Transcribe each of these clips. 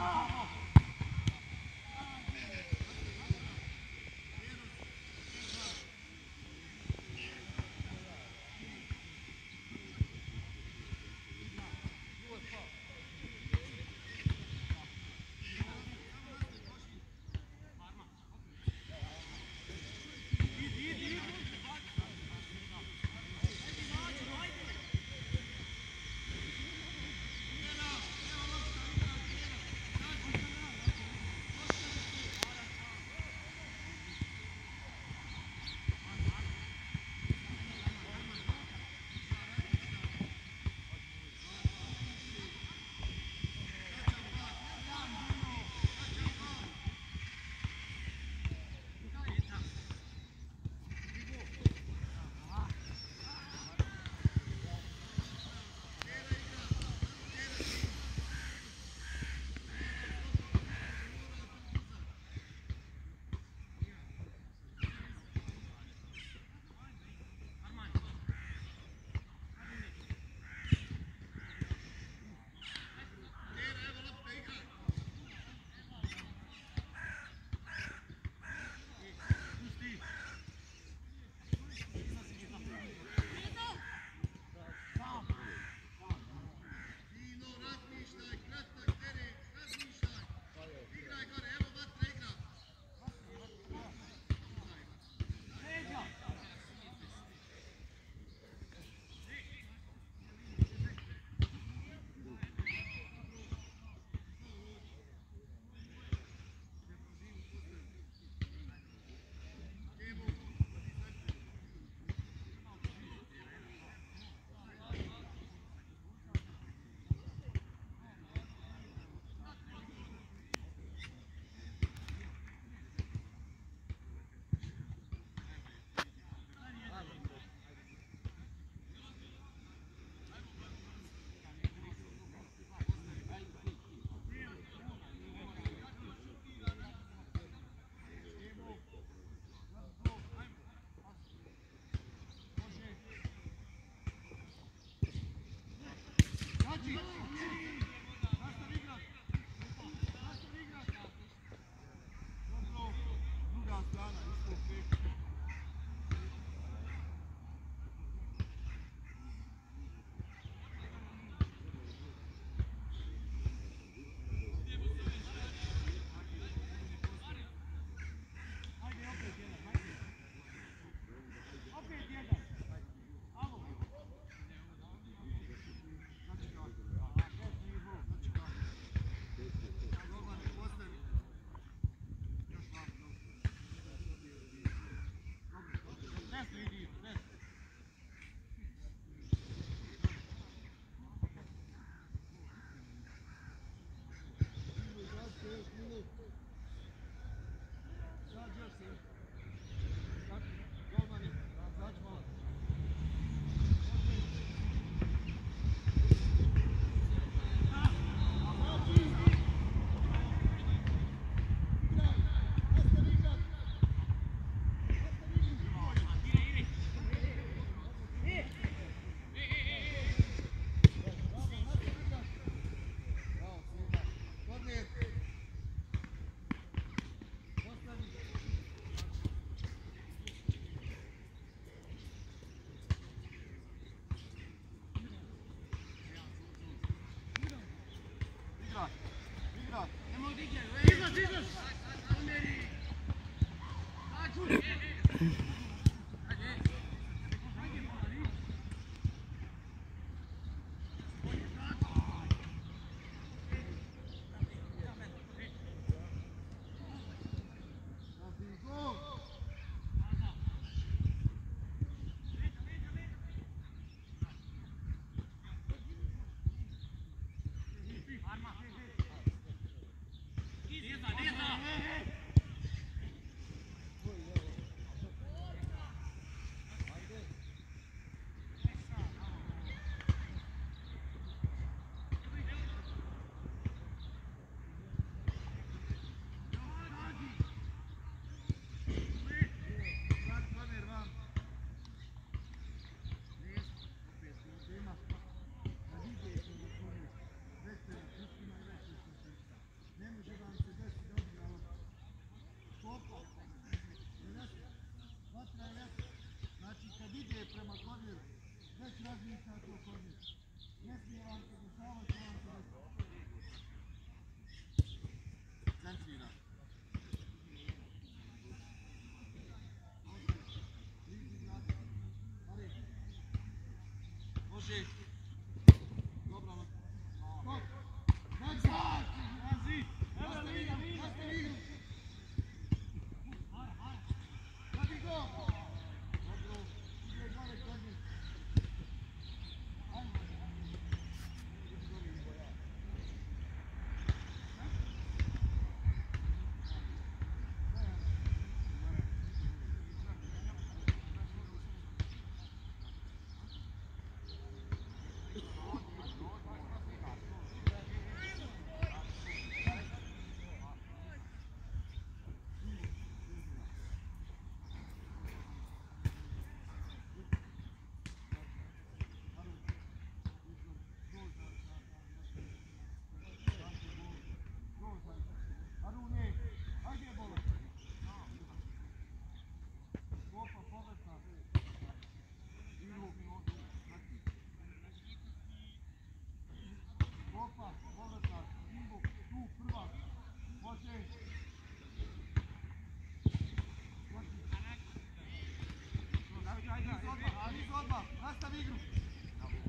Ah! Ne modi gel. Jesus Shoot.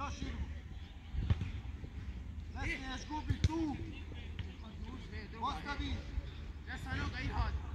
Još igru. Ne smiješ gubit tu. Ostavi. Desna noga Ihad.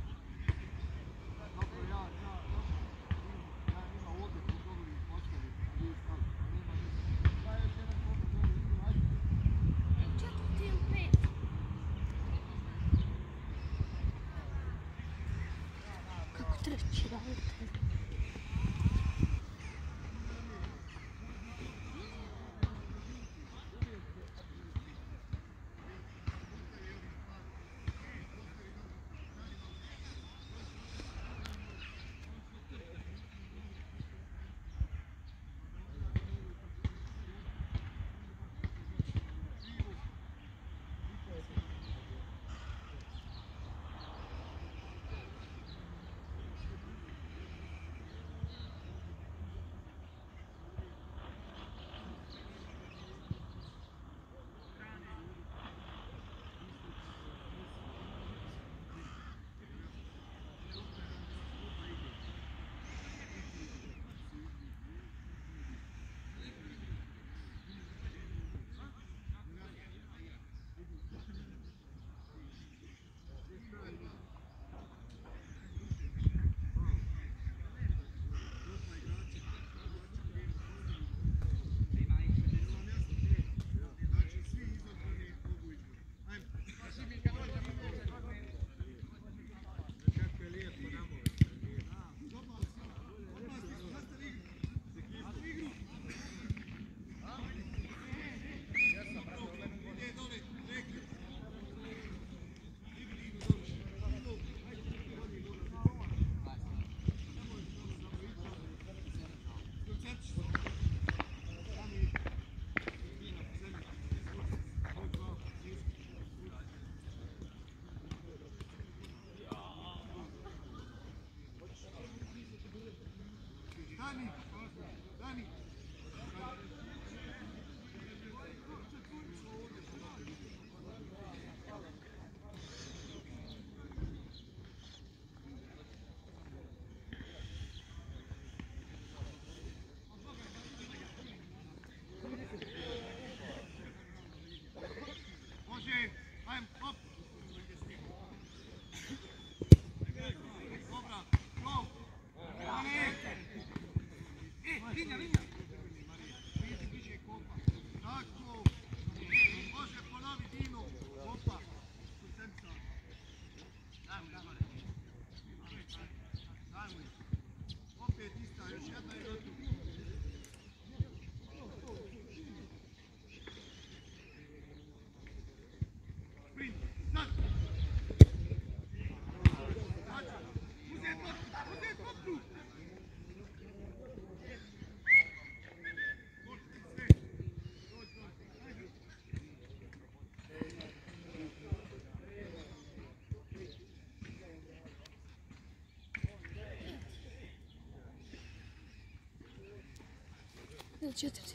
Četvrti.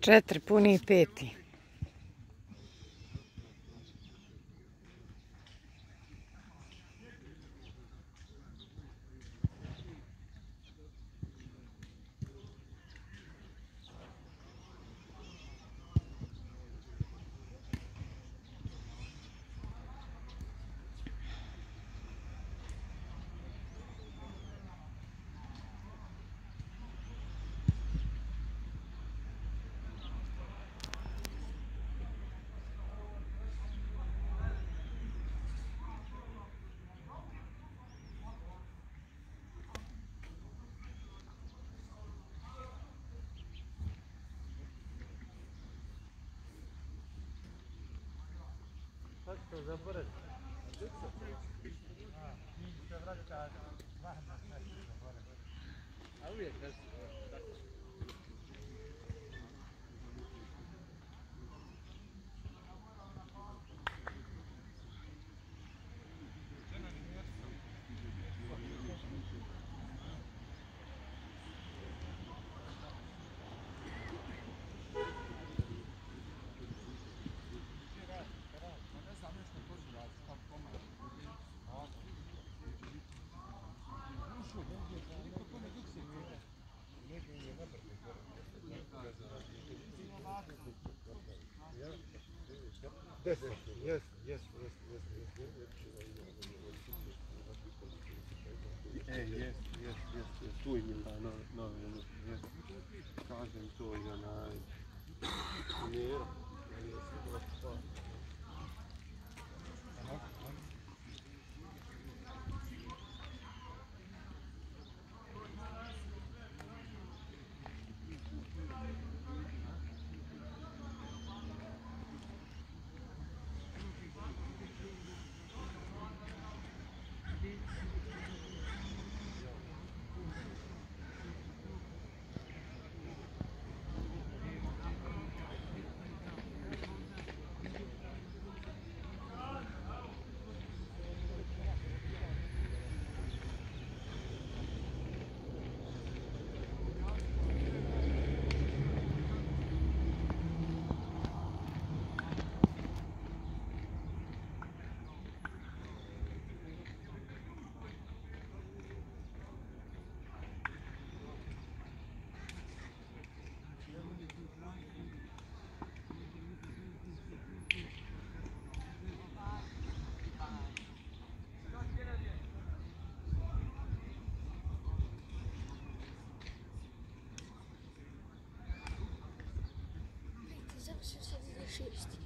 Četiri puni i peti. برد قوية بس Yes, yes, yes, yes, yes, E, jes, jes, jes, tu im je ta no, novi, ono, jes. Kažem to i onaj... 606.